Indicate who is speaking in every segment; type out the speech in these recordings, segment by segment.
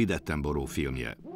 Speaker 1: David Attenborough filmje.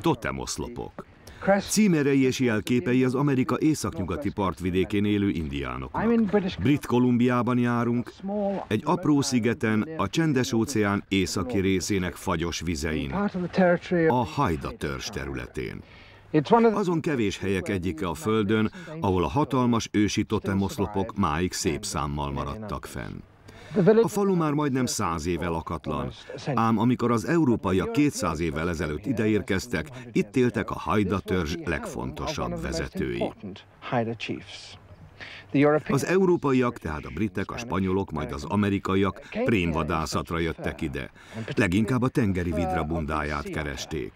Speaker 1: Totemoszlopok. Címerei és jelképei az Amerika északnyugati partvidékén élő indiánoknak. Brit Kolumbiában járunk, egy apró szigeten, a Csendes-óceán északi részének fagyos vizein, a Haida törzs területén. Azon kevés helyek egyike a Földön, ahol a hatalmas ősi totemoszlopok máig szép számmal maradtak fenn. A falu már majdnem száz éve lakatlan, ám amikor az európaiak 200 évvel ezelőtt ideérkeztek, itt éltek a Haida törzs legfontosabb vezetői. Az európaiak, tehát a britek, a spanyolok, majd az amerikaiak prémvadászatra jöttek ide. Leginkább a tengeri vidra bundáját keresték.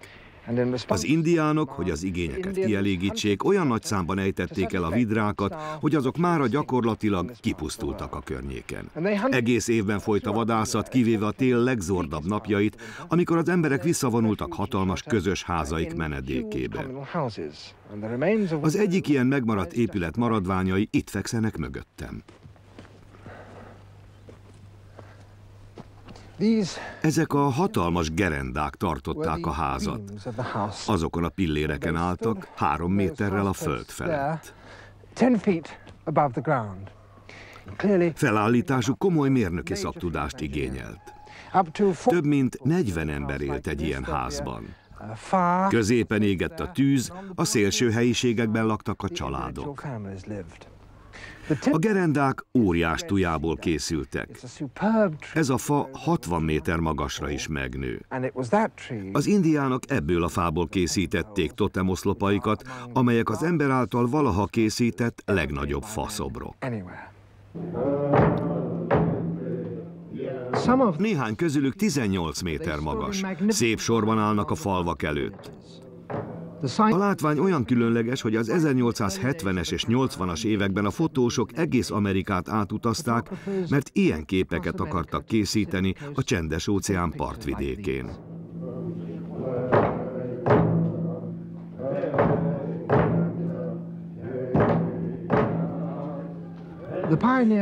Speaker 1: Az indiánok, hogy az igényeket kielégítsék, olyan nagy számban ejtették el a vidrákat, hogy azok mára gyakorlatilag kipusztultak a környéken. Egész évben folyt a vadászat, kivéve a tél legzordabb napjait, amikor az emberek visszavonultak hatalmas közös házaik menedékébe. Az egyik ilyen megmaradt épület maradványai itt fekszenek mögöttem. Ezek a hatalmas gerendák tartották a házat. Azokon a pilléreken álltak, három méterrel a föld felett. Felállításuk komoly mérnöki szaktudást igényelt. Több mint 40 ember élt egy ilyen házban. Középen égett a tűz, a szélső helyiségekben laktak a családok. A gerendák óriás tujából készültek. Ez a fa 60 méter magasra is megnő. Az indiánok ebből a fából készítették totemoszlopaikat, amelyek az ember által valaha készített legnagyobb faszobrok. Néhány közülük 18 méter magas. Szép sorban állnak a falvak előtt. A látvány olyan különleges, hogy az 1870-es és 80-as években a fotósok egész Amerikát átutazták, mert ilyen képeket akartak készíteni a csendes óceán partvidékén.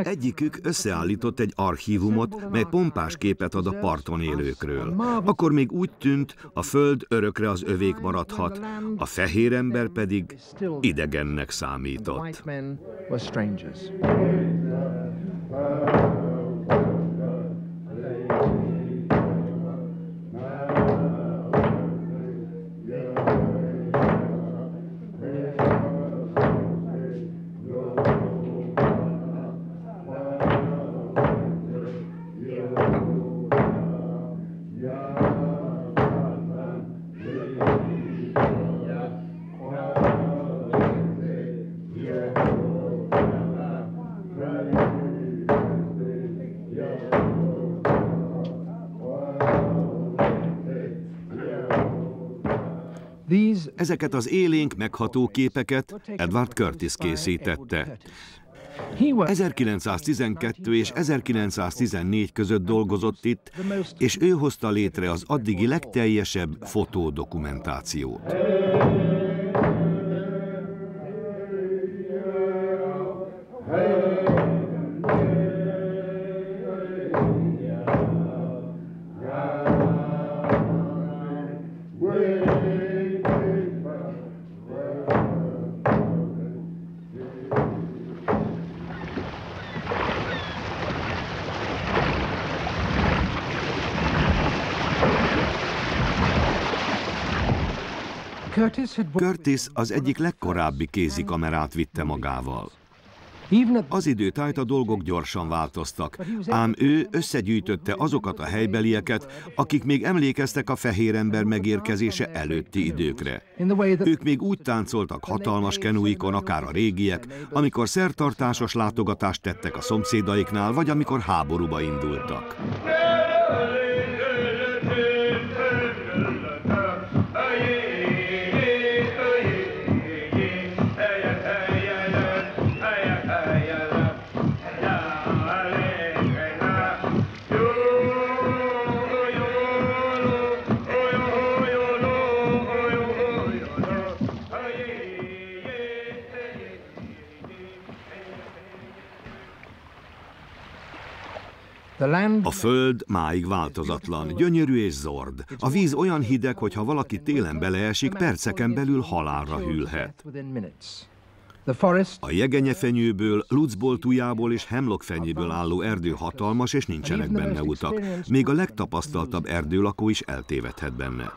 Speaker 1: Egyikük összeállított egy archívumot, mely pompás képet ad a parton élőkről. Akkor még úgy tűnt, a föld örökre az övék maradhat, a fehér ember pedig idegennek számított. Ezeket az élénk, megható képeket Edward Curtis készítette. 1912 és 1914 között dolgozott itt, és ő hozta létre az addigi legteljesebb fotódokumentációt. Curtis az egyik legkorábbi kézikamerát vitte magával. Az időtájt a dolgok gyorsan változtak, ám ő összegyűjtötte azokat a helybelieket, akik még emlékeztek a fehér ember megérkezése előtti időkre. Ők még úgy táncoltak hatalmas kenúikon, akár a régiek, amikor szertartásos látogatást tettek a szomszédaiknál, vagy amikor háborúba indultak. A föld máig változatlan, gyönyörű és zord. A víz olyan hideg, hogy ha valaki télen beleesik, perceken belül halálra hűlhet. A jegenyefenyőből, lucboltújából és hemlockfenyéből álló erdő hatalmas, és nincsenek benne utak. Még a legtapasztaltabb erdőlakó is eltévedhet benne.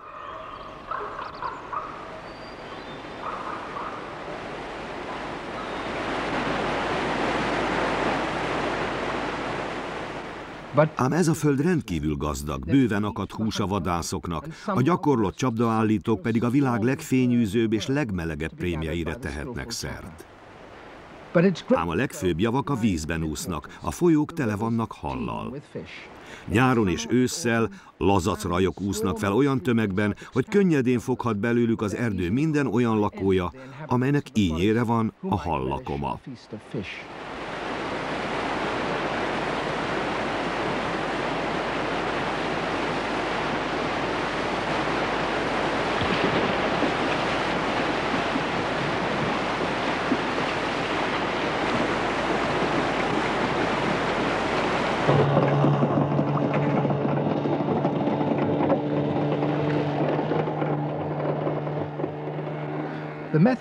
Speaker 1: Ám ez a föld rendkívül gazdag, bőven akadt hús a vadászoknak, a gyakorlott csapdaállítók pedig a világ legfényűzőbb és legmelegebb prémjeire tehetnek szert. Ám a legfőbb javak a vízben úsznak, a folyók tele vannak hallal. Nyáron és ősszel lazacrajok úsznak fel olyan tömegben, hogy könnyedén foghat belőlük az erdő minden olyan lakója, amelynek ínyére van a hallakoma.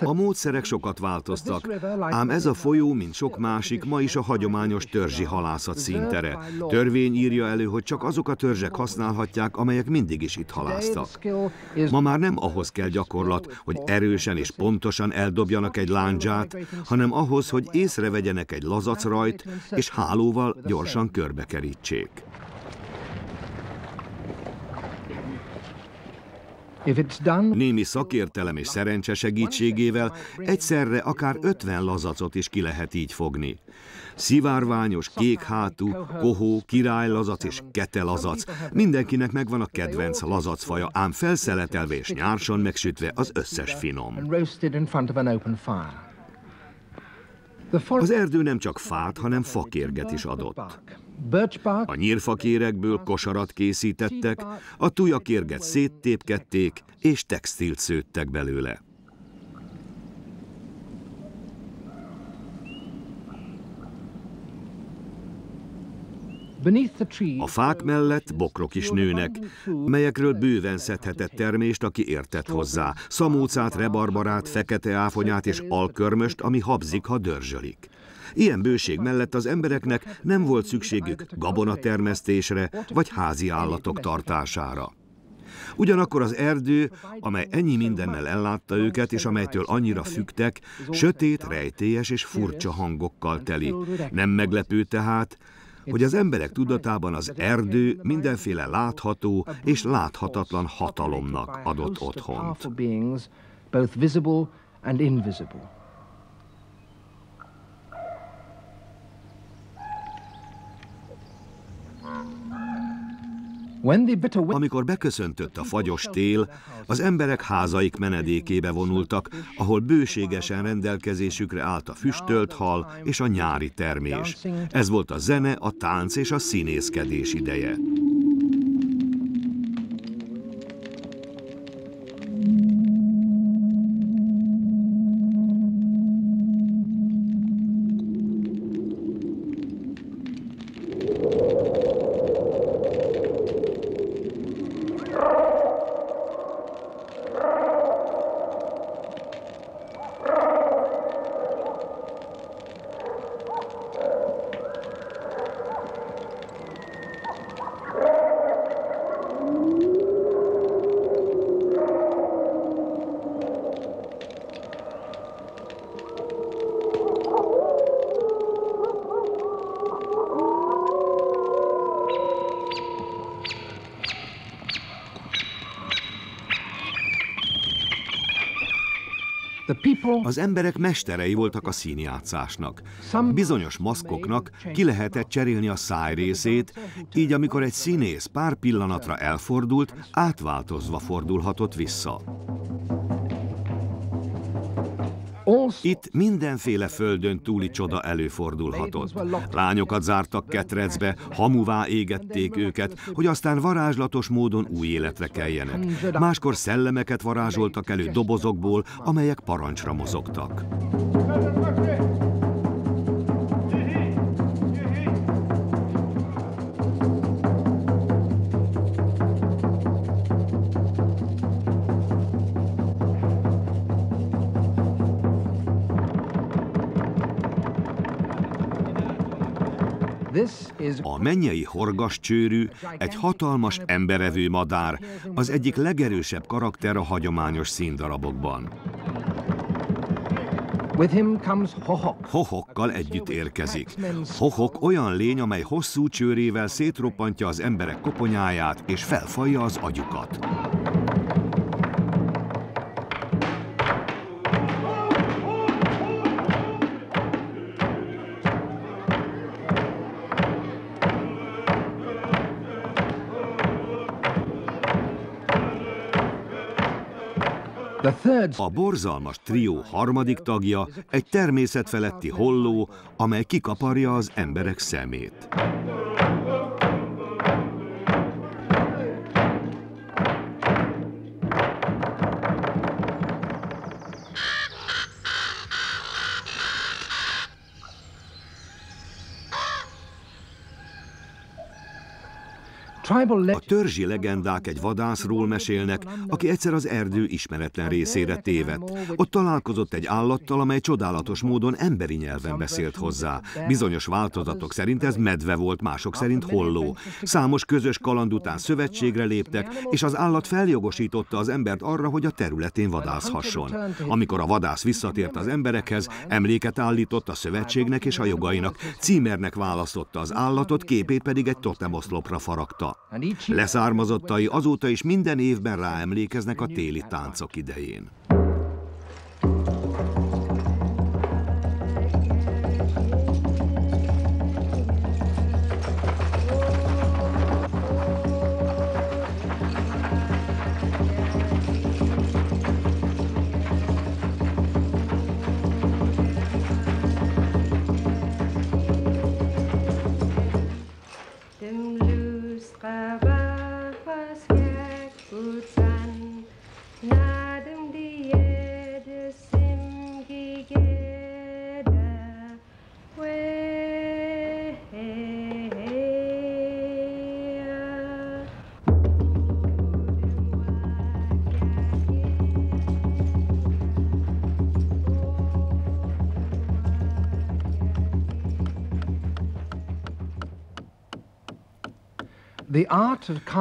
Speaker 1: A módszerek sokat változtak, ám ez a folyó, mint sok másik, ma is a hagyományos törzsi halászat színtere. Törvény írja elő, hogy csak azok a törzsek használhatják, amelyek mindig is itt haláztak. Ma már nem ahhoz kell gyakorlat, hogy erősen és pontosan eldobjanak egy lándzsát, hanem ahhoz, hogy észrevegyenek egy lazacrajt, és hálóval gyorsan körbekerítsék. Némi szakértelem és szerencse segítségével egyszerre akár 50 lazacot is ki lehet így fogni. Szivárványos, kék hátú, kohó, királylazac és ketelazac. Mindenkinek megvan a kedvenc lazacfaja, ám felszeletelve és nyárson megsütve az összes finom. Az erdő nem csak fát, hanem fakérget is adott. A nyírfakérekből kosarat készítettek, a tujakérget széttépkedték, és textilt szőttek belőle. A fák mellett bokrok is nőnek, melyekről bőven szedhetett termést, aki értett hozzá. Szamócát, rebarbarát, fekete áfonyát és alkörmöst, ami habzik, ha dörzsölik. Ilyen bőség mellett az embereknek nem volt szükségük gabonatermesztésre vagy házi állatok tartására. Ugyanakkor az erdő, amely ennyi mindennel ellátta őket, és amelytől annyira fügtek, sötét, rejtélyes és furcsa hangokkal teli. Nem meglepő tehát, hogy az emberek tudatában az erdő mindenféle látható és láthatatlan hatalomnak adott otthont. Amikor beköszöntött a fagyos tél, az emberek házaik menedékébe vonultak, ahol bőségesen rendelkezésükre állt a füstölt hal és a nyári termés. Ez volt a zene, a tánc és a színészkedés ideje. Az emberek mesterei voltak a színjátszásnak. Bizonyos maszkoknak ki lehetett cserélni a száj részét, így amikor egy színész pár pillanatra elfordult, átváltozva fordulhatott vissza. Itt mindenféle földön túli csoda előfordulhatott. Lányokat zártak ketrecbe, hamuvá égették őket, hogy aztán varázslatos módon új életre keljenek. Máskor szellemeket varázsoltak elő dobozokból, amelyek parancsra mozogtak. Mennyei horgascsőrű egy hatalmas emberevő madár, az egyik legerősebb karakter a hagyományos színdarabokban. Hohokkal együtt érkezik. Hohok olyan lény, amely hosszú csőrével szétroppantja az emberek koponyáját és felfalja az agyukat. A borzalmas trió harmadik tagja egy természetfeletti holló, amely kikaparja az emberek szemét. A törzsi legendák egy vadászról mesélnek, aki egyszer az erdő ismeretlen részére tévedt. Ott találkozott egy állattal, amely csodálatos módon emberi nyelven beszélt hozzá. Bizonyos változatok szerint ez medve volt, mások szerint holló. Számos közös kaland után szövetségre léptek, és az állat feljogosította az embert arra, hogy a területén vadászhasson. Amikor a vadász visszatért az emberekhez, emléket állított a szövetségnek és a jogainak, címernek választotta az állatot, képét pedig egy totemoszlopra faragta. Leszármazottai azóta is minden évben ráemlékeznek a téli táncok idején.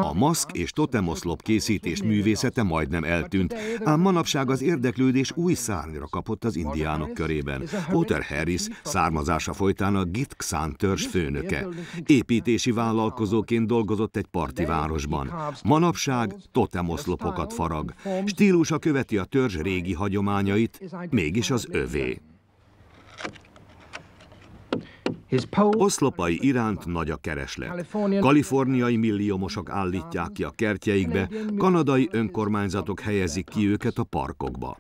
Speaker 1: A maszk és totemoszlop készítés művészete majdnem eltűnt, ám manapság az érdeklődés új szárnyra kapott az indiánok körében. Walter Harris származása folytán a Git Xan törzs főnöke. Építési vállalkozóként dolgozott egy parti városban. Manapság totemoszlopokat farag. Stílusa követi a törzs régi hagyományait, mégis az övé. Oszlopai iránt nagy a kereslet. Kaliforniai milliómosok állítják ki a kertjeikbe, kanadai önkormányzatok helyezik ki őket a parkokba.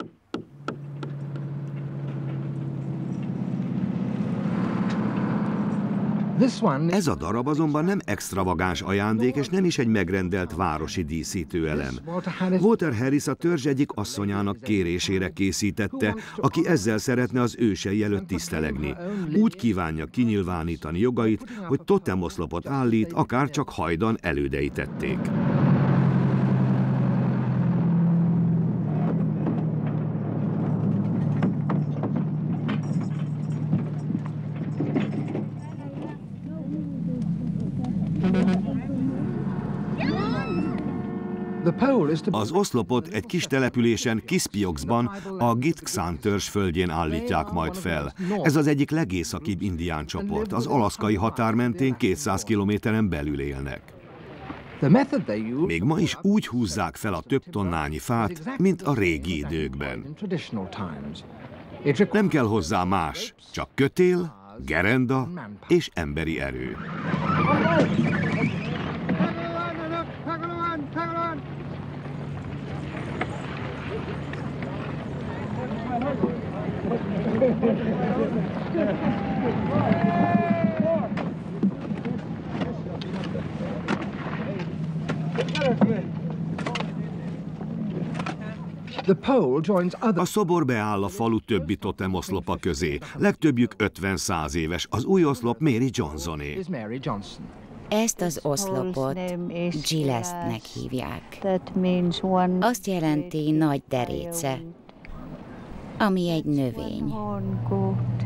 Speaker 1: Ez a darab azonban nem extravagáns ajándék, és nem is egy megrendelt városi díszítőelem. Walter Harris a törzs egyik asszonyának kérésére készítette, aki ezzel szeretne az ősei előtt tisztelegni. Úgy kívánja kinyilvánítani jogait, hogy totemoszlopot állít, akár csak hajdan elődei Az oszlopot egy kis településen Kispioxban, a Gitxan törzs földjén állítják majd fel. Ez az egyik legészakibb indián csoport. Az alaszkai határ mentén 200 kilométeren belül élnek. Még ma is úgy húzzák fel a több tonnányi fát, mint a régi időkben. Nem kell hozzá más, csak kötél, gerenda és emberi erő. A szobor beáll a falu többi totemoszlopa közé. Legtöbbjük 50-100 éves. Az új oszlop Mary Johnsoné.
Speaker 2: Ezt az oszlopot Gillestnek hívják. Azt jelenti nagy deréce, ami egy növény.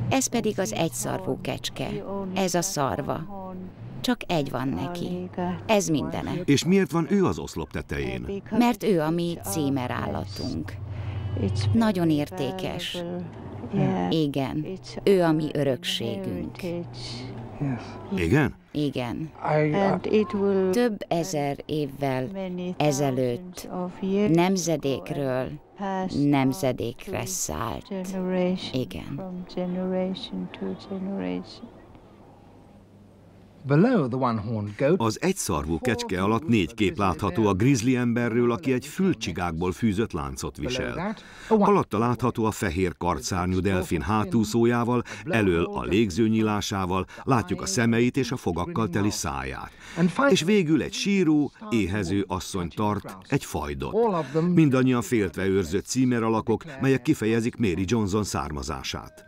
Speaker 2: Ez pedig az egyszarvú kecske. Ez a szarva. Csak egy van neki. Ez mindene.
Speaker 1: És miért van ő az oszlop tetején?
Speaker 2: Mert ő a mi címerállatunk. Nagyon értékes. Igen, ő a mi örökségünk.
Speaker 1: Igen?
Speaker 2: Igen. Több ezer évvel ezelőtt nemzedékről nemzedékre szállt. Igen.
Speaker 1: Az egyszarvú kecske alatt négy kép látható a grizzly emberről, aki egy fülcsigákból fűzött láncot visel. Alatta látható a fehér karcárnyú delfin hátúszójával, elől a légzőnyílásával, látjuk a szemeit és a fogakkal teli száját. És végül egy síró, éhező asszony tart egy fajdot. Mindannyian féltve őrzött címeralakok, melyek kifejezik Mary Johnson származását.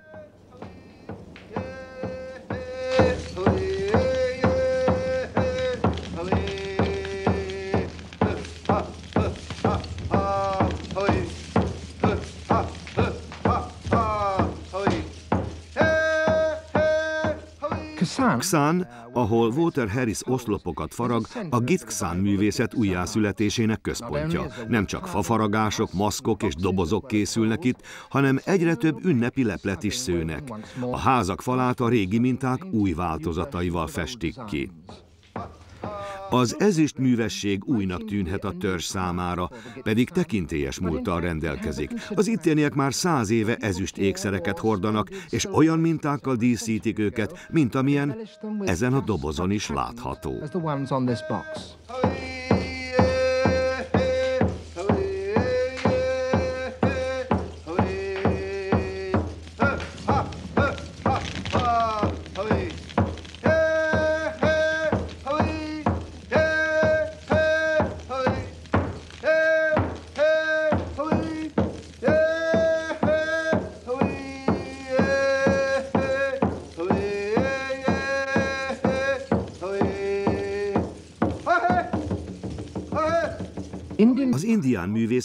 Speaker 1: Xan, ahol Walter Harris oszlopokat farag, a Gitxan művészet újjászületésének központja. Nem csak fafaragások, maszkok és dobozok készülnek itt, hanem egyre több ünnepi leplet is szőnek. A házak falát a régi minták új változataival festik ki. Az ezüst művesség újnak tűnhet a törzs számára, pedig tekintélyes múlttal rendelkezik. Az itteniek már száz éve ezüst ékszereket hordanak, és olyan mintákkal díszítik őket, mint amilyen ezen a dobozon is látható.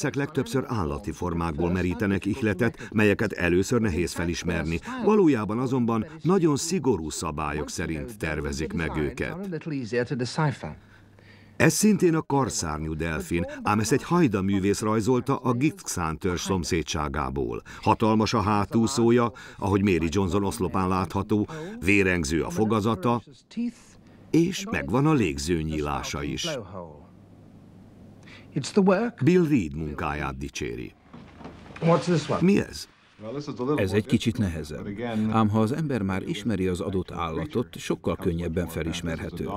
Speaker 1: Művészek legtöbbször állati formákból merítenek ihletet, melyeket először nehéz felismerni. Valójában azonban nagyon szigorú szabályok szerint tervezik meg őket. Ez szintén a karszárnyú delfin, ám ezt egy hajda művész rajzolta a Gitxán törzs szomszédságából. Hatalmas a hátúszója, ahogy Mary Johnson oszlopán látható, vérengző a fogazata, és megvan a légzőnyílása is. Bill Reed munkáját dicséri. Mi ez?
Speaker 3: Ez egy kicsit nehezebb. Ám ha az ember már ismeri az adott állatot, sokkal könnyebben felismerhető.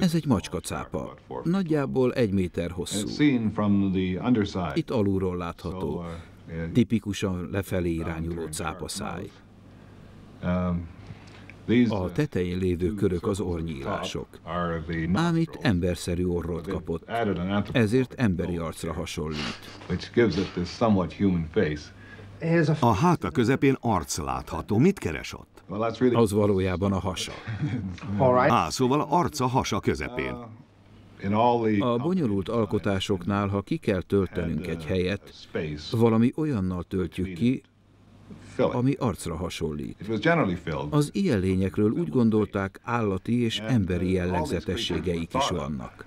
Speaker 3: Ez egy macskacápa. Nagyjából egy méter hosszú. Itt alulról látható. Tipikusan lefelé irányuló cápaszáj. A tetején lévő körök az ornyílások. Ám itt emberszerű orrot kapott, ezért emberi arcra hasonlít.
Speaker 1: A háta közepén arc látható. Mit keres ott?
Speaker 3: Az valójában a hasa.
Speaker 1: Á, szóval arca hasa közepén.
Speaker 3: A bonyolult alkotásoknál, ha ki kell töltenünk egy helyet, valami olyannal töltjük ki, ami arcra hasonlít. Az ilyen lényekről úgy gondolták, állati és emberi jellegzetességeik is vannak.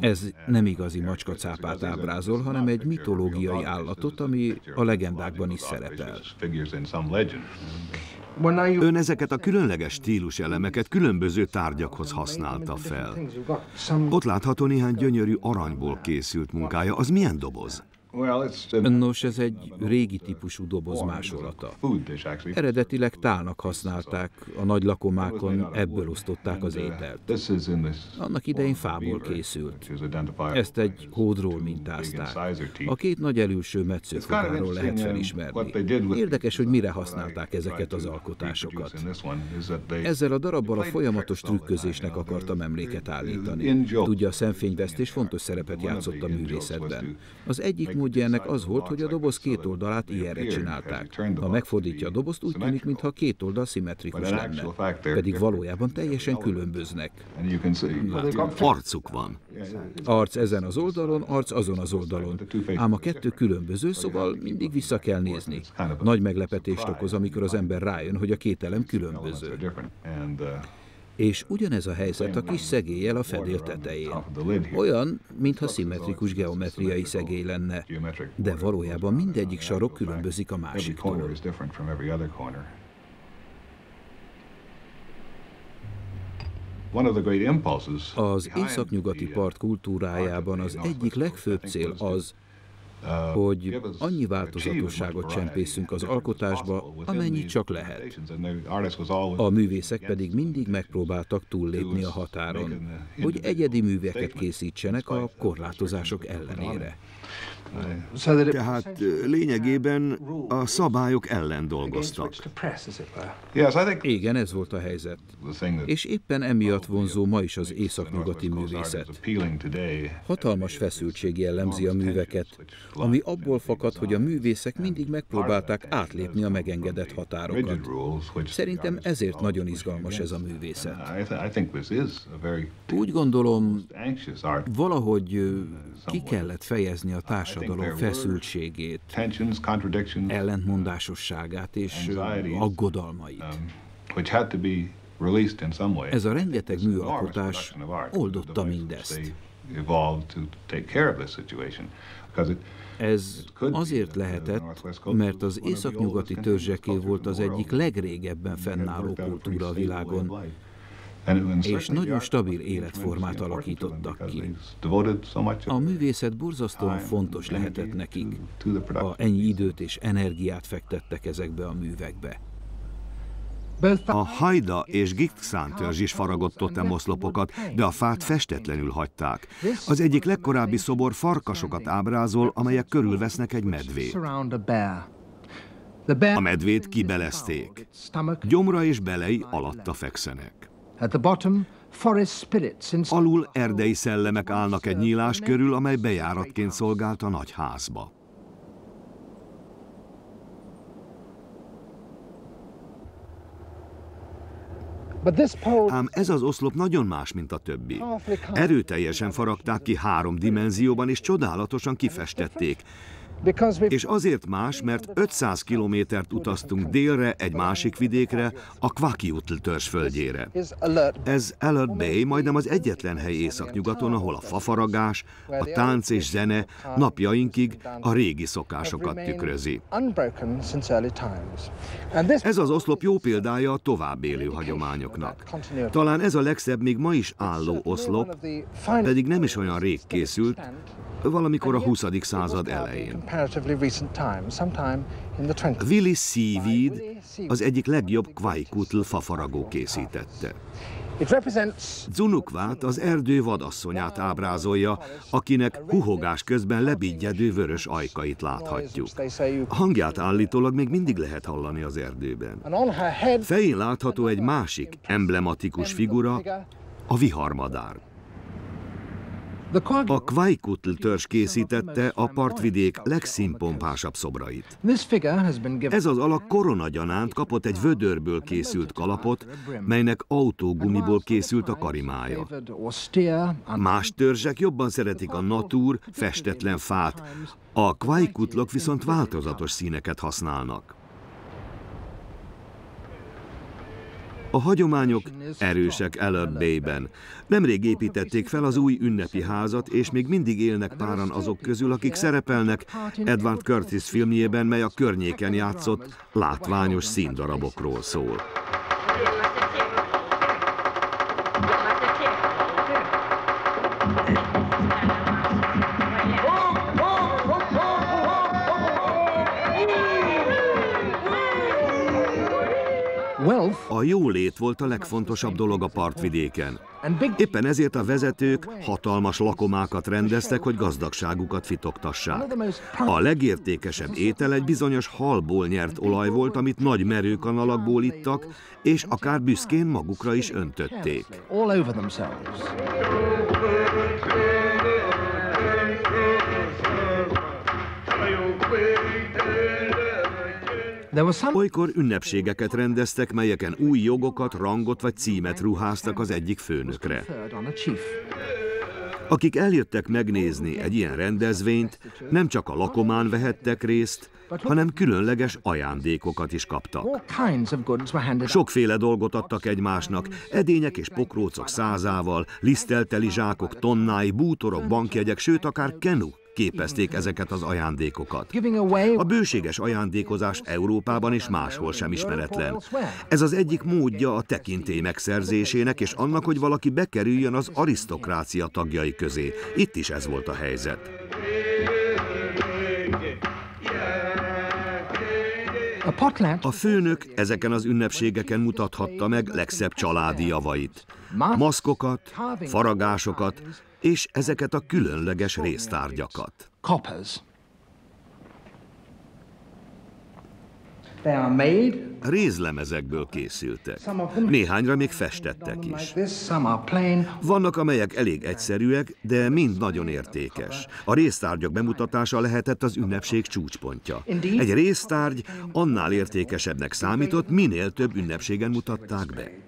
Speaker 3: Ez nem igazi macskacápát ábrázol, hanem egy mitológiai állatot, ami a legendákban is szerepel.
Speaker 1: Ön ezeket a különleges stílus elemeket különböző tárgyakhoz használta fel. Ott látható néhány gyönyörű aranyból készült munkája. Az milyen doboz?
Speaker 3: Nos, ez egy régi típusú doboz másolata. Eredetileg tálnak használták, a nagy lakomákon ebből osztották az ételt. Annak idején fából készült. Ezt egy hódról mintázták. A két nagy elülső metszőfogáról lehet felismerni. Érdekes, hogy mire használták ezeket az alkotásokat. Ezzel a darabbal a folyamatos trükközésnek akartam emléket állítani. Tudja, a szemfényvesztés fontos szerepet játszott a művészetben. Az egyik módja ennek az volt, hogy a doboz két oldalát ilyenre csinálták. Ha megfordítja a dobozt, úgy tűnik, mintha két oldal szimmetrikus lenne. Pedig valójában teljesen különböznek.
Speaker 1: Arcuk van.
Speaker 3: Arc ezen az oldalon, arc azon az oldalon. Ám a kettő különböző, szóval mindig vissza kell nézni. Nagy meglepetést okoz, amikor az ember rájön, hogy a két elem különböző. És ugyanez a helyzet a kis szegéllyel a fedél tetején. Olyan, mintha szimmetrikus geometriai szegély lenne, de valójában mindegyik sarok különbözik a másiktól. Az északnyugati part kultúrájában az egyik legfőbb cél az, hogy annyi változatosságot csempészünk az alkotásba, amennyit csak lehet. A művészek pedig mindig megpróbáltak túllépni a határon, hogy egyedi műveket készítsenek a korlátozások ellenére.
Speaker 1: Tehát lényegében a szabályok ellen dolgoztak.
Speaker 3: Igen, ez volt a helyzet. És éppen emiatt vonzó ma is az északnyugati művészet. Hatalmas feszültség jellemzi a műveket, ami abból fakad, hogy a művészek mindig megpróbálták átlépni a megengedett határokat. Szerintem ezért nagyon izgalmas ez a művészet. Úgy gondolom, valahogy ki kellett fejezni a társadalom feszültségét, ellentmondásosságát és aggodalmait. Ez a rengeteg műalkotás oldotta mindezt. Ez azért lehetett, mert az északnyugati törzseké volt az egyik legrégebben fennálló kultúra a világon, és nagyon stabil életformát alakítottak ki. A művészet borzasztóan fontos lehetett nekik, ha ennyi időt és energiát fektettek ezekbe a művekbe.
Speaker 1: A Hajda és Gitxán törzs is faragott totemoszlopokat, de a fát festetlenül hagyták. Az egyik legkorábbi szobor farkasokat ábrázol, amelyek körülvesznek egy medvét. A medvét kibelezték. Gyomra és belei alatta fekszenek. Alul erdei szellemek állnak egy nyílás körül, amely bejáratként szolgált a nagy házba. Ám ez az oszlop nagyon más, mint a többi. Erőteljesen faragták ki három dimenzióban, és csodálatosan kifestették. És azért más, mert 500 kilométert utaztunk délre egy másik vidékre, a Kwakiutl törzsföldjére. Ez Alert Bay majdnem az egyetlen hely északnyugaton, ahol a fafaragás, a tánc és zene napjainkig a régi szokásokat tükrözi. Ez az oszlop jó példája a tovább élő hagyományoknak. Talán ez a legszebb még ma is álló oszlop, pedig nem is olyan rég készült, valamikor a 20. század elején. Willis Seaweed az egyik legjobb Quaikutl fafaragó készítette. Zunukvát az erdő vadasszonyát ábrázolja, akinek huhogás közben lebigyedő vörös ajkait láthatjuk. Hangját állítólag még mindig lehet hallani az erdőben. Fején látható egy másik emblematikus figura, a viharmadár. A Quaikutl törzs készítette a partvidék legszínpompásabb szobrait. Ez az alak koronagyanánt kapott egy vödörből készült kalapot, melynek autógumiból készült a karimája. Más törzsek jobban szeretik a natúr, festetlen fát, a Quaikutlok viszont változatos színeket használnak. A hagyományok erősek Alert Bay-ben. Nemrég építették fel az új ünnepi házat, és még mindig élnek páran azok közül, akik szerepelnek Edward Curtis filmjében, mely a környéken játszott látványos színdarabokról szól. A jólét volt a legfontosabb dolog a partvidéken. Éppen ezért a vezetők hatalmas lakomákat rendeztek, hogy gazdagságukat fitoktassák. A legértékesebb étel egy bizonyos halból nyert olaj volt, amit nagy merőkanalakból ittak, és akár büszkén magukra is öntötték. Olykor ünnepségeket rendeztek, melyeken új jogokat, rangot vagy címet ruháztak az egyik főnökre. Akik eljöttek megnézni egy ilyen rendezvényt, nem csak a lakomán vehettek részt, hanem különleges ajándékokat is kaptak. Sokféle dolgot adtak egymásnak, edények és pokrócok százával, lisztelteli zsákok tonnái, bútorok, bankjegyek, sőt akár kenu képezték ezeket az ajándékokat. A bőséges ajándékozás Európában és máshol sem ismeretlen. Ez az egyik módja a tekintély megszerzésének, és annak, hogy valaki bekerüljön az arisztokrácia tagjai közé. Itt is ez volt a helyzet. A főnök ezeken az ünnepségeken mutathatta meg legszebb családi javait. Maszkokat, faragásokat és ezeket a különleges résztárgyakat. Rézlemezekből készültek. Néhányra még festettek is. Vannak, amelyek elég egyszerűek, de mind nagyon értékes. A résztárgyak bemutatása lehetett az ünnepség csúcspontja. Egy résztárgy annál értékesebbnek számított, minél több ünnepségen mutatták be.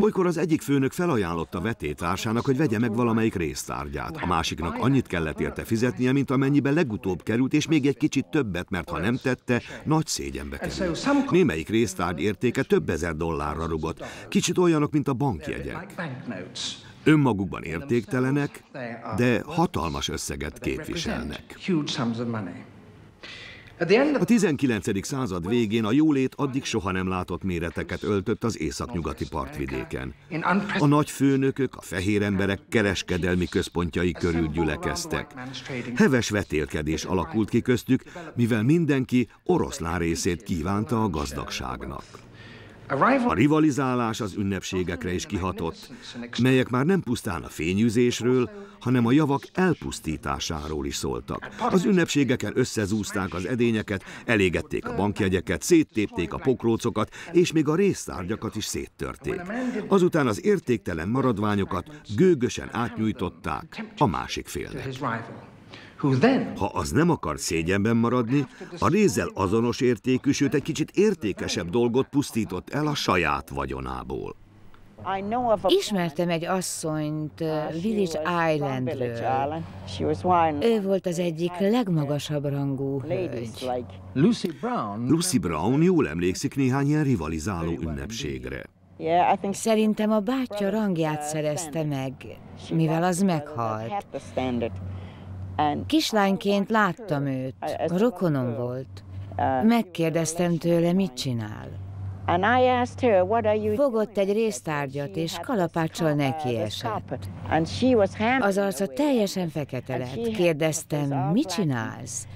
Speaker 1: Olykor az egyik főnök felajánlotta vetétársának, hogy vegye meg valamelyik résztárgyát. A másiknak annyit kellett érte fizetnie, mint amennyibe legutóbb került, és még egy kicsit többet, mert ha nem tette, nagy szégyenbe került. Némelyik résztárgy értéke több ezer dollárra rugott. Kicsit olyanok, mint a bankjegyek. Önmagukban értéktelenek, de hatalmas összeget képviselnek. A 19. század végén a jólét addig soha nem látott méreteket öltött az északnyugati partvidéken. A nagy főnökök, a fehér emberek kereskedelmi központjai körül gyülekeztek. Heves vetélkedés alakult ki köztük, mivel mindenki oroszlán részét kívánta a gazdagságnak. A rivalizálás az ünnepségekre is kihatott, melyek már nem pusztán a fényűzésről, hanem a javak elpusztításáról is szóltak. Az ünnepségeken összezúzták az edényeket, elégették a bankjegyeket, széttépték a pokrócokat, és még a résztárgyakat is széttörték. Azután az értéktelen maradványokat gőgösen átnyújtották a másik félnek. Ha az nem akar szégyenben maradni, a rézzel azonos értékű, sőt egy kicsit értékesebb dolgot pusztított el a saját vagyonából.
Speaker 4: Ismertem egy asszonyt uh, Village Islandről. Ő volt az egyik legmagasabb rangú hölgy.
Speaker 1: Lucy Brown, Lucy Brown jól emlékszik néhány ilyen rivalizáló ünnepségre.
Speaker 4: Szerintem a bátyja rangját szerezte meg, mivel az meghalt. Kislányként láttam őt, rokonom volt. Megkérdeztem tőle, mit csinál. Fogott egy résztárgyat, és kalapáccsal neki esett. Az arca teljesen fekete lett. Kérdeztem, mit csinálsz?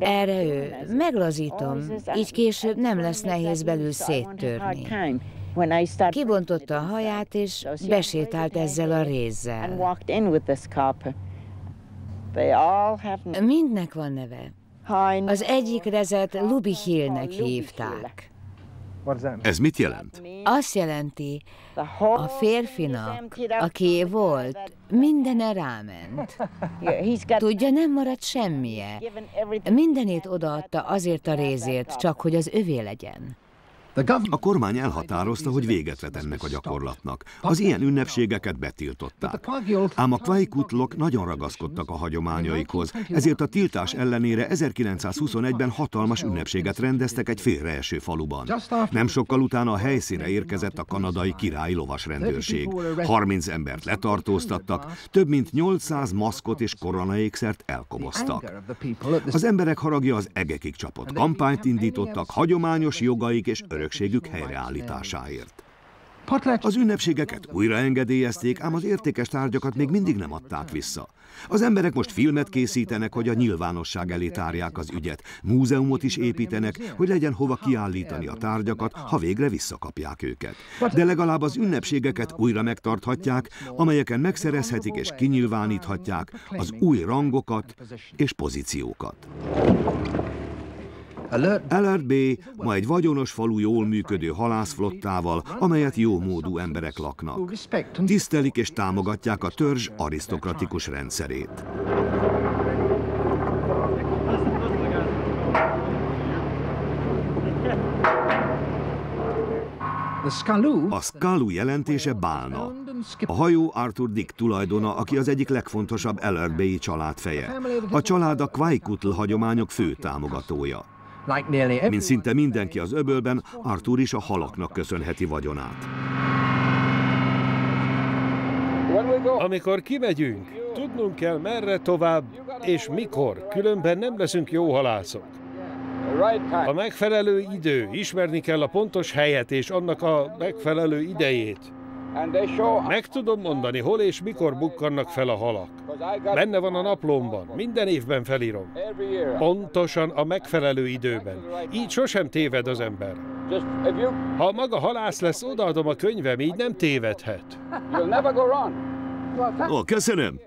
Speaker 4: Erre ő, meglazítom, így később nem lesz nehéz belül széttörni. Kibontotta a haját, és besétált ezzel a rézzel. Mindnek van neve. Az egyik rezet Luby Hillnek hívták.
Speaker 1: Ez mit jelent?
Speaker 4: Azt jelenti, a férfinak, aki volt, minden ráment. Tudja, nem maradt semmije. Mindenét odaadta azért a rézért, csak hogy az övé legyen.
Speaker 1: A kormány elhatározta, hogy véget vet ennek a gyakorlatnak. Az ilyen ünnepségeket betiltották. Ám a Kwaikutlok nagyon ragaszkodtak a hagyományaikhoz, ezért a tiltás ellenére 1921-ben hatalmas ünnepséget rendeztek egy félreeső faluban. Nem sokkal utána a helyszíre érkezett a kanadai királyi lovasrendőrség. 30 embert letartóztattak, több mint 800 maszkot és koronaékszert elkoboztak. Az emberek haragja az egekig csapott. Kampányt indítottak hagyományos jogaik és örökségük helyreállításáért. Az ünnepségeket újra engedélyezték, ám az értékes tárgyakat még mindig nem adták vissza. Az emberek most filmet készítenek, hogy a nyilvánosság elé tárják az ügyet. Múzeumot is építenek, hogy legyen hova kiállítani a tárgyakat, ha végre visszakapják őket. De legalább az ünnepségeket újra megtarthatják, amelyeken megszerezhetik és kinyilváníthatják az új rangokat és pozíciókat. Alert Bay ma egy vagyonos falu jól működő halászflottával, amelyet jó módú emberek laknak. Tisztelik és támogatják a törzs arisztokratikus rendszerét. A Skalu jelentése bálna. A hajó Arthur Dick tulajdona, aki az egyik legfontosabb Bay család feje. A család a Kwaikutl hagyományok fő támogatója. Mint szinte mindenki az öbölben, Arthur is a halaknak köszönheti vagyonát.
Speaker 5: Amikor kimegyünk, tudnunk kell merre tovább és mikor, különben nem leszünk jó halászok. A megfelelő idő, ismerni kell a pontos helyet és annak a megfelelő idejét. Meg tudom mondani, hol és mikor bukkannak fel a halak. Benne van a naplomban, minden évben felírom. Pontosan a megfelelő időben. Így sosem téved az ember. Ha maga halász lesz, odaadom a könyvem, így nem tévedhet.
Speaker 1: Ó, köszönöm.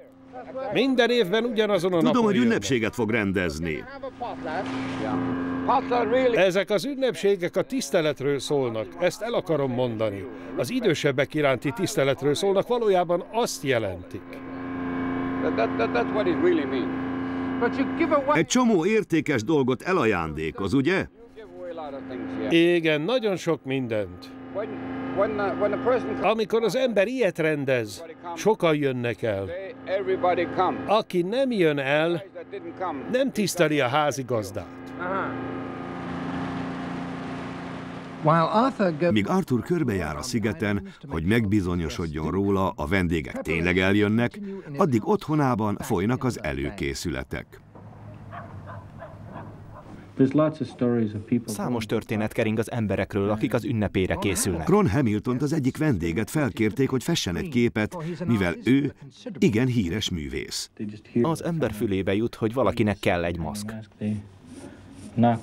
Speaker 5: Minden évben ugyanazon a
Speaker 1: Tudom,
Speaker 5: napon
Speaker 1: hogy ünnepséget fog rendezni.
Speaker 5: Ezek az ünnepségek a tiszteletről szólnak, ezt el akarom mondani. Az idősebbek iránti tiszteletről szólnak, valójában azt jelentik.
Speaker 1: Egy csomó értékes dolgot elajándékoz, ugye?
Speaker 5: Igen, nagyon sok mindent. Amikor az ember ilyet rendez, sokan jönnek el. Aki nem jön el, nem tiszteli a házigazdát.
Speaker 1: Míg Arthur körbejár a szigeten, hogy megbizonyosodjon róla, a vendégek tényleg eljönnek, addig otthonában folynak az előkészületek.
Speaker 6: Számos történet kering az emberekről, akik az ünnepére készülnek.
Speaker 1: Ron Hamilton az egyik vendéget felkérték, hogy fessen egy képet, mivel ő igen híres művész.
Speaker 6: Az ember fülébe jut, hogy valakinek kell egy maszk.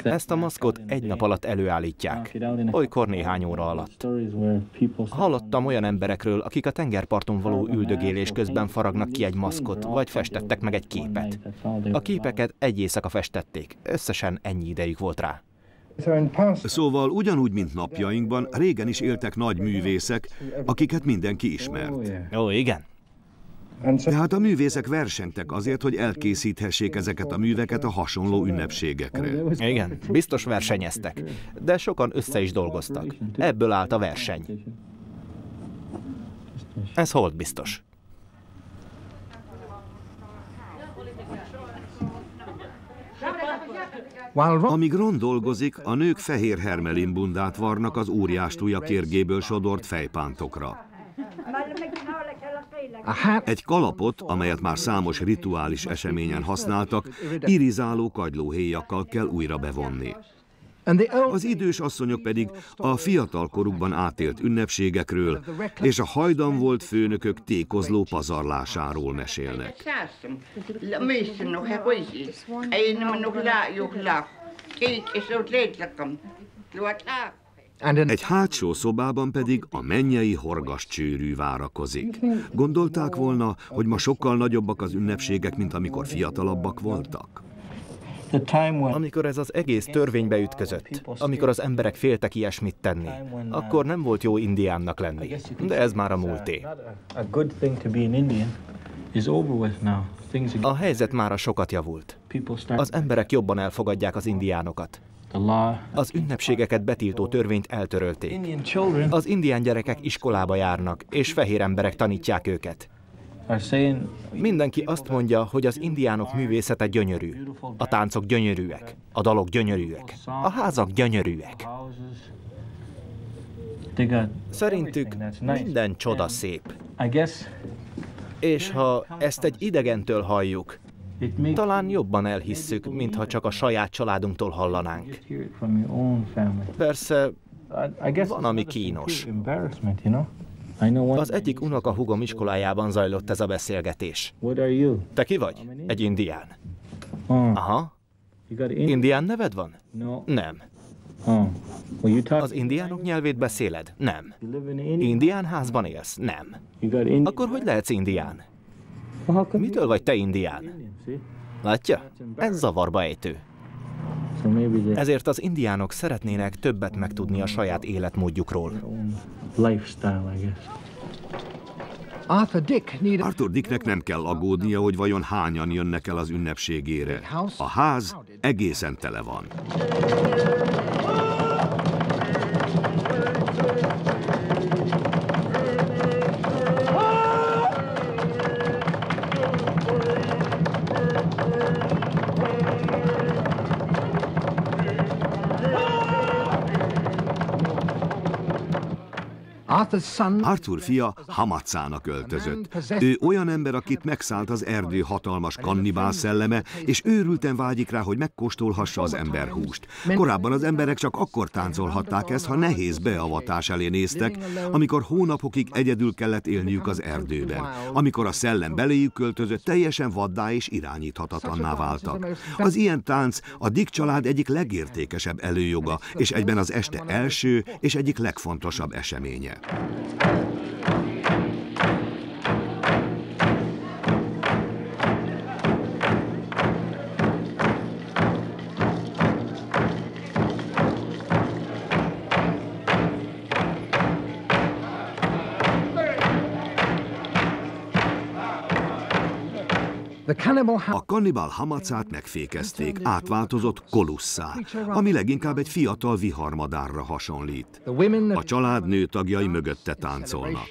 Speaker 6: Ezt a maszkot egy nap alatt előállítják, olykor néhány óra alatt. Hallottam olyan emberekről, akik a tengerparton való üldögélés közben faragnak ki egy maszkot, vagy festettek meg egy képet. A képeket egy éjszaka festették, összesen ennyi idejük volt rá.
Speaker 1: Szóval ugyanúgy, mint napjainkban, régen is éltek nagy művészek, akiket mindenki ismert.
Speaker 6: Ó, igen.
Speaker 1: Tehát a művészek versengtek azért, hogy elkészíthessék ezeket a műveket a hasonló ünnepségekre.
Speaker 6: Igen, biztos versenyeztek, de sokan össze is dolgoztak. Ebből állt a verseny. Ez hold biztos.
Speaker 1: Amíg Ron dolgozik, a nők fehér hermelin bundát varnak az óriástúja kérgéből sodort fejpántokra. Egy kalapot, amelyet már számos rituális eseményen használtak, irizáló kagylóhéjakkal kell újra bevonni. Az idős asszonyok pedig a fiatal korukban átélt ünnepségekről és a hajdan volt főnökök tékozló pazarlásáról mesélnek. Egy hátsó szobában pedig a mennyei horgas csőrű várakozik. Gondolták volna, hogy ma sokkal nagyobbak az ünnepségek, mint amikor fiatalabbak voltak?
Speaker 6: Amikor ez az egész törvénybe ütközött, amikor az emberek féltek ilyesmit tenni, akkor nem volt jó indiánnak lenni. De ez már a múlté. A helyzet már a sokat javult. Az emberek jobban elfogadják az indiánokat. Az ünnepségeket betiltó törvényt eltörölték. Az indián gyerekek iskolába járnak, és fehér emberek tanítják őket. Mindenki azt mondja, hogy az indiánok művészete gyönyörű. A táncok gyönyörűek, a dalok gyönyörűek, a házak gyönyörűek. Szerintük minden csoda szép. És ha ezt egy idegentől halljuk, talán jobban elhisszük, mintha csak a saját családunktól hallanánk. Persze, van, ami kínos. Az egyik unoka hugom iskolájában zajlott ez a beszélgetés. Te ki vagy? Egy indián. Aha. Indián neved van? Nem. Az indiánok nyelvét beszéled? Nem. Indián házban élsz? Nem. Akkor hogy lehetsz indián? Mitől vagy te indián? Látja? Ez zavarba ejtő. Ezért az indiánok szeretnének többet megtudni a saját életmódjukról.
Speaker 1: Arthur Dicknek nem kell aggódnia, hogy vajon hányan jönnek el az ünnepségére. A ház egészen tele van. Arthur fia Hamatszának öltözött. Ő olyan ember, akit megszállt az erdő hatalmas kannibál szelleme, és őrülten vágyik rá, hogy megkóstolhassa az emberhúst. Korábban az emberek csak akkor táncolhatták ezt, ha nehéz beavatás elé néztek, amikor hónapokig egyedül kellett élniük az erdőben. Amikor a szellem beléjük költözött, teljesen vaddá és irányíthatatlanná váltak. Az ilyen tánc a Dick család egyik legértékesebb előjoga, és egyben az este első és egyik legfontosabb eseménye. Thank you. A kannibál hamacát megfékezték, átváltozott kolusszá, ami leginkább egy fiatal viharmadárra hasonlít. A család nő tagjai mögötte táncolnak.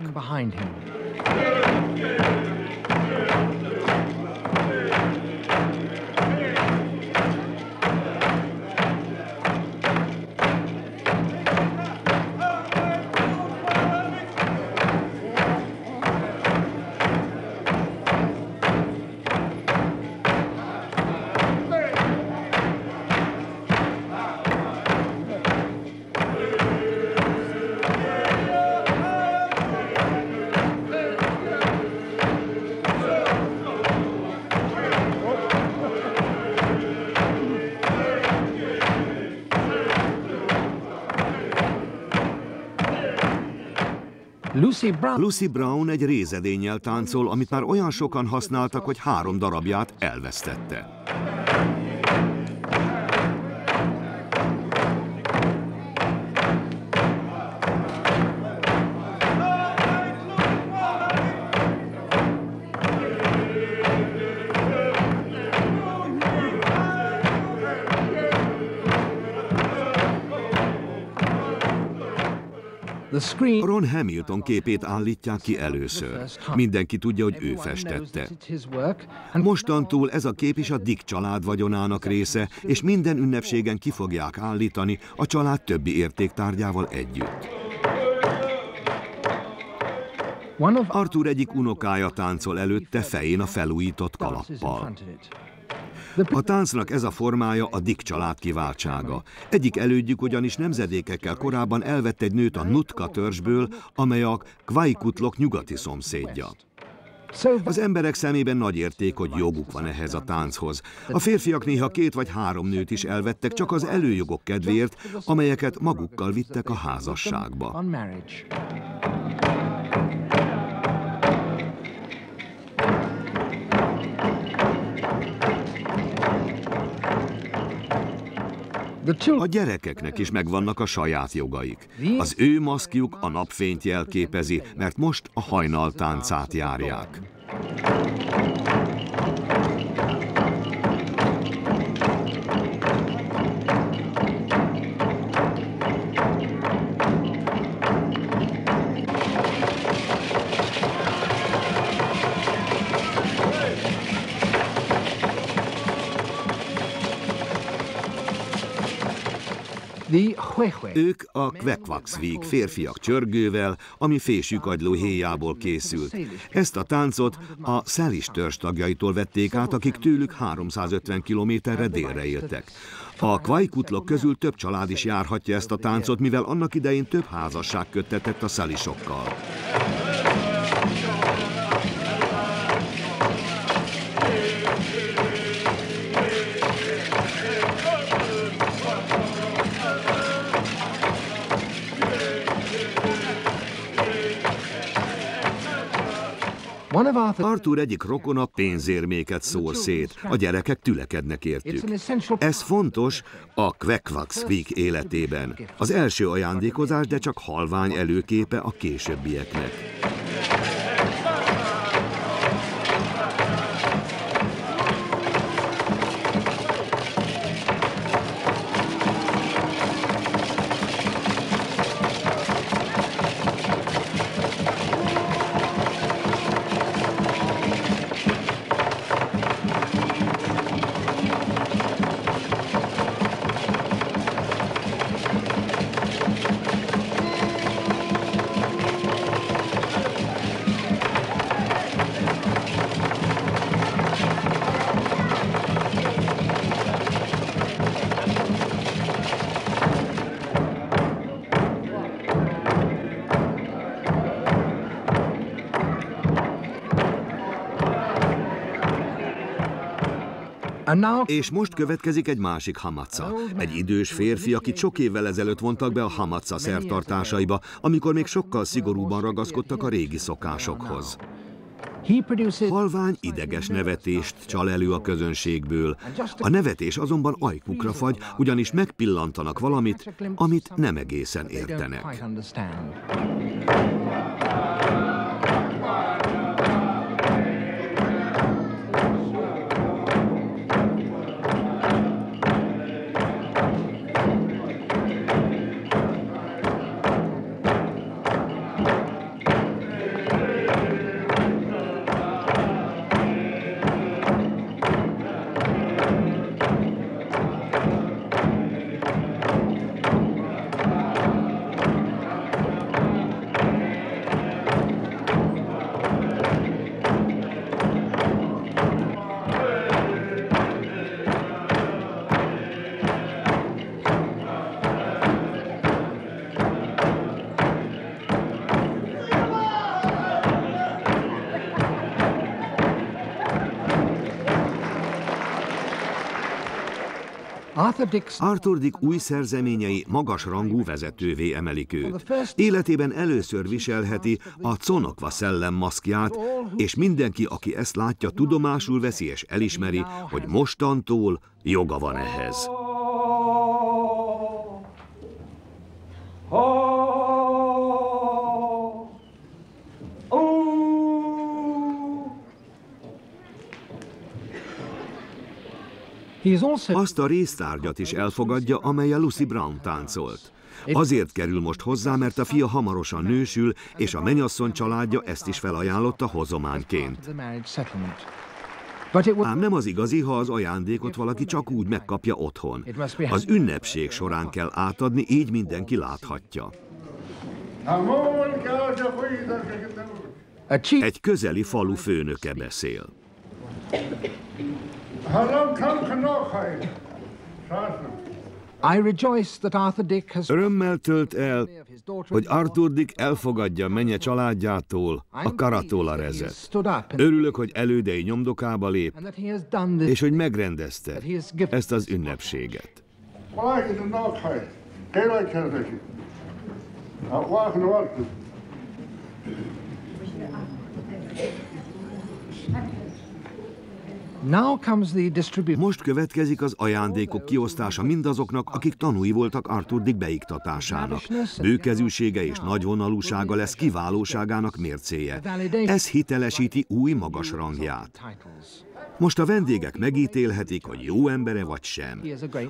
Speaker 1: Lucy Brown. Lucy Brown egy rézedénnyel táncol, amit már olyan sokan használtak, hogy három darabját elvesztette. Ron Hamilton képét állítják ki először. Mindenki tudja, hogy ő festette. Mostantól ez a kép is a Dick család vagyonának része, és minden ünnepségen ki fogják állítani a család többi értéktárgyával együtt. Arthur egyik unokája táncol előtte fején a felújított kalappal. A táncnak ez a formája a Dick család kiváltsága. Egyik elődjük ugyanis nemzedékekkel korábban elvett egy nőt a Nutka törzsből, amely a Kvaikutlok nyugati szomszédja. Az emberek szemében nagy érték, hogy joguk van ehhez a tánchoz. A férfiak néha két vagy három nőt is elvettek csak az előjogok kedvéért, amelyeket magukkal vittek a házasságba. A gyerekeknek is megvannak a saját jogaik. Az ő maszkjuk a napfényt jelképezi, mert most a hajnal táncát járják. Ők a Kvekvaxvík férfiak csörgővel, ami fésükagyló héjából készült. Ezt a táncot a Szelis törzs tagjaitól vették át, akik tőlük 350 kilométerre délre éltek. A kvajkutlok közül több család is járhatja ezt a táncot, mivel annak idején több házasság köttetett a szelisokkal. Arthur egyik rokona pénzérméket szór szét, a gyerekek tülekednek értük. Ez fontos a Queckvax életében. Az első ajándékozás, de csak halvány előképe a későbbieknek. És most következik egy másik hamatsa. Egy idős férfi, akit sok évvel ezelőtt vontak be a hamatsa szertartásaiba, amikor még sokkal szigorúban ragaszkodtak a régi szokásokhoz. Halvány, ideges nevetést csal elő a közönségből. A nevetés azonban ajkukra fagy, ugyanis megpillantanak valamit, amit nem egészen értenek. Arthur Dick új szerzeményei magas rangú vezetővé emelik őt. Életében először viselheti a Conokva szellem maszkját, és mindenki, aki ezt látja, tudomásul veszi és elismeri, hogy mostantól joga van ehhez. Azt a résztárgyat is elfogadja, amely a Lucy Brown táncolt. Azért kerül most hozzá, mert a fia hamarosan nősül, és a menyasszony családja ezt is felajánlotta hozományként. Ám nem az igazi, ha az ajándékot valaki csak úgy megkapja otthon. Az ünnepség során kell átadni, így mindenki láthatja. Egy közeli falu főnöke beszél. Örömmel tölt el, hogy Arthur Dick elfogadja menye családjától a Karatola rezet. Örülök, hogy elődei nyomdokába lép, és hogy megrendezte ezt az ünnepséget. Most következik az ajándékok kiosztása mindazoknak, akik tanúi voltak Arthur Dick beiktatásának. Bőkezűsége és nagyvonalúsága lesz kiválóságának mércéje. Ez hitelesíti új magas rangját. Most a vendégek megítélhetik, hogy jó embere vagy sem.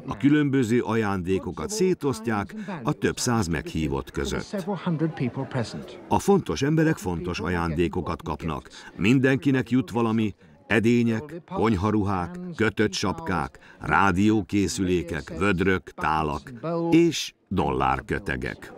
Speaker 1: A különböző ajándékokat szétosztják a több száz meghívott között. A fontos emberek fontos ajándékokat kapnak. Mindenkinek jut valami, Edények, konyharuhák, kötött sapkák, rádiókészülékek, vödrök, tálak és dollárkötegek.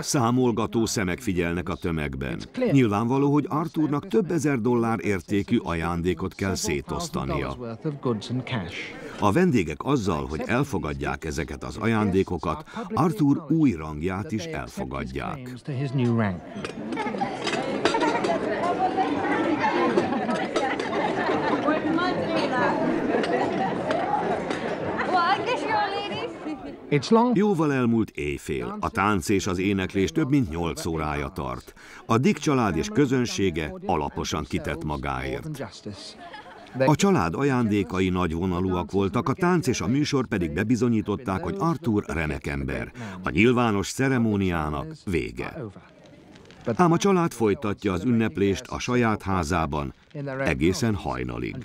Speaker 1: Számolgató szemek figyelnek a tömegben. Nyilvánvaló, hogy Arthurnak több ezer dollár értékű ajándékot kell szétosztania. A vendégek azzal, hogy elfogadják ezeket az ajándékokat, Arthur új rangját is elfogadják. Jóval elmúlt éjfél. A tánc és az éneklés több mint nyolc órája tart. A Dick család és közönsége alaposan kitett magáért. A család ajándékai nagyvonalúak voltak, a tánc és a műsor pedig bebizonyították, hogy Arthur remek ember. A nyilvános ceremóniának vége. Ám a család folytatja az ünneplést a saját házában egészen hajnalig.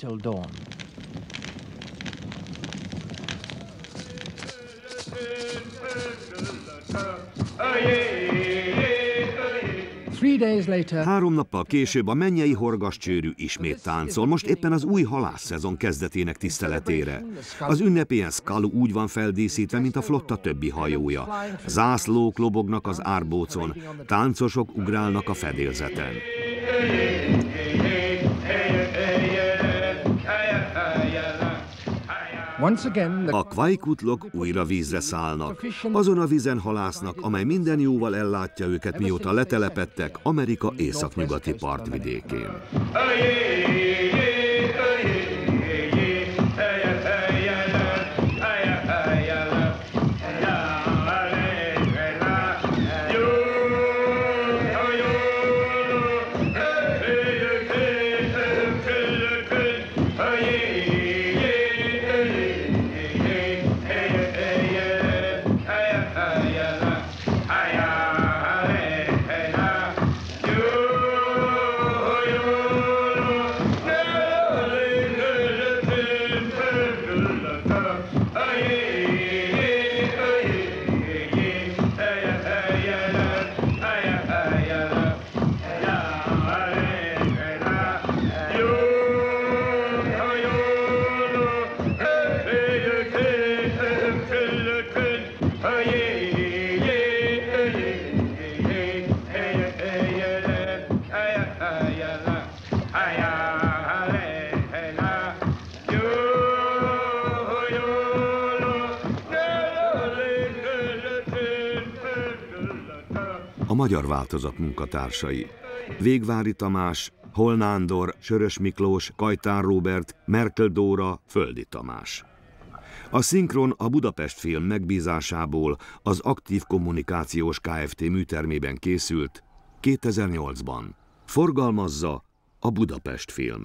Speaker 1: Három nappal később a mennyei horgascsőrű ismét táncol, most éppen az új halászszezon kezdetének tiszteletére. Az ünnepélyen Skalu úgy van feldíszítve, mint a flotta többi hajója. Zászlók lobognak az árbócon, táncosok ugrálnak a fedélzeten. A kvajkutlok újra vízre szállnak. Azon a vízen halásznak, amely minden jóval ellátja őket, mióta letelepettek Amerika északnyugati partvidékén. Magyar változat munkatársai. Végvári Tamás, Holnándor, Sörös Miklós, Kajtár Róbert, Merkel Dóra, Földi Tamás. A szinkron a Budapest film megbízásából az Aktív Kommunikációs Kft. műtermében készült 2008-ban. Forgalmazza a Budapest film.